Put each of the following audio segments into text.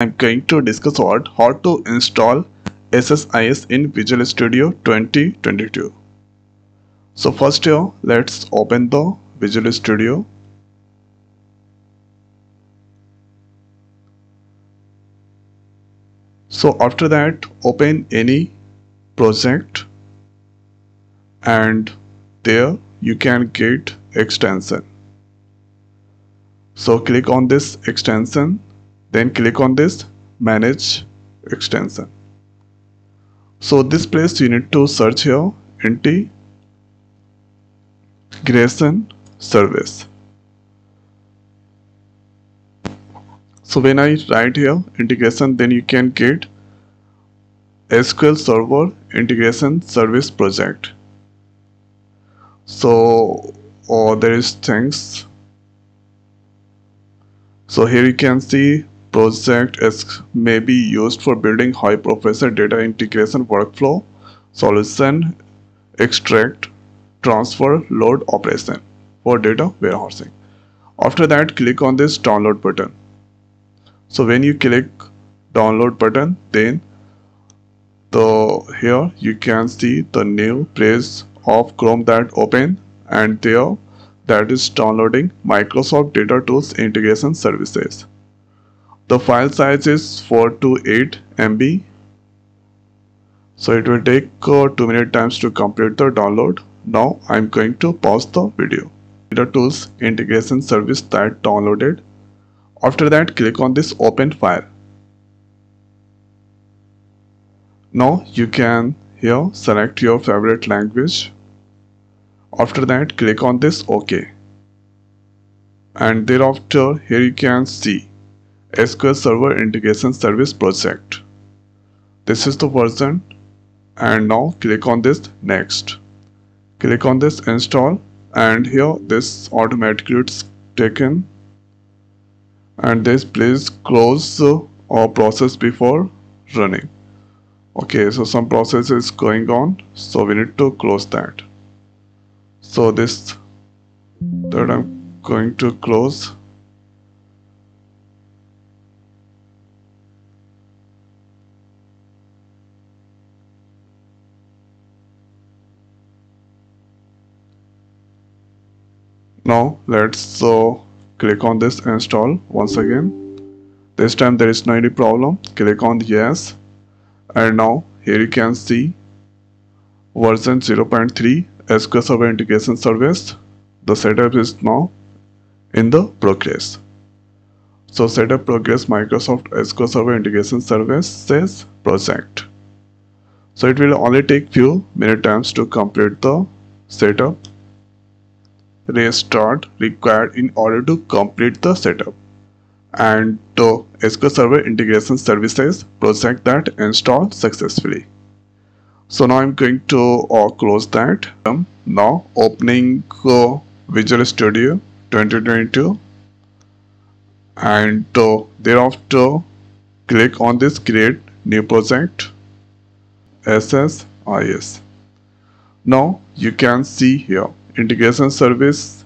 I'm going to discuss about how to install SSIS in Visual Studio 2022. So first here, let's open the Visual Studio. So after that, open any project and there you can get extension. So click on this extension then click on this manage extension. So this place you need to search here integration service. So when I write here integration then you can get SQL Server Integration Service Project. So oh, there is things. So here you can see project is may be used for building high profile data integration workflow solution extract transfer load operation for data warehousing. After that click on this download button. So when you click download button then the here you can see the new place of chrome that open and there that is downloading microsoft data tools integration services the file size is 4 to 8 MB so it will take uh, 2 minute times to complete the download. Now I'm going to pause the video. The tools integration service that downloaded. After that click on this open file. Now you can here select your favorite language. After that click on this OK. And thereafter here you can see SQL Server Integration Service project. This is the version and now click on this next. Click on this install and here this automatically it's taken and this please close uh, our process before running. Okay, so some process is going on so we need to close that. So this that I'm going to close now let's uh, click on this install once again. This time there is no any problem. Click on yes. And now here you can see version 0.3 SQL Server Integration Service. The setup is now in the progress. So setup progress Microsoft SQL Server Integration Services project. So it will only take few minute times to complete the setup restart required in order to complete the setup and the SQL Server Integration Services project that installed successfully. So now I'm going to uh, close that. Um, now opening uh, Visual Studio 2022 and uh, thereafter click on this create new project SSIS. Now you can see here integration service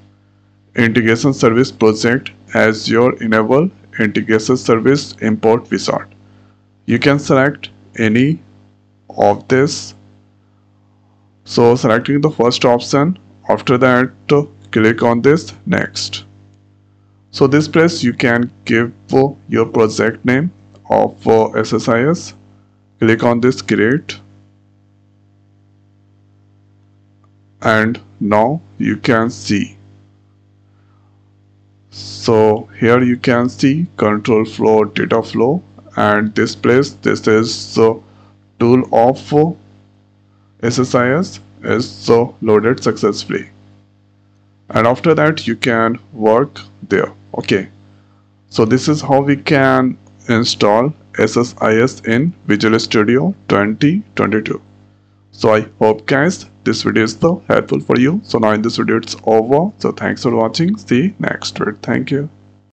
integration service project Azure enable integration service import wizard. You can select any of this. So selecting the first option after that click on this next. So this place you can give your project name of uh, SSIS click on this create and now you can see. So here you can see control flow data flow and this place this is the tool of SSIS is so loaded successfully. And after that you can work there. Okay. So this is how we can install SSIS in Visual Studio 2022 so I hope guys this video is helpful for you. So now in this video it's over. So thanks for watching. See you next video thank you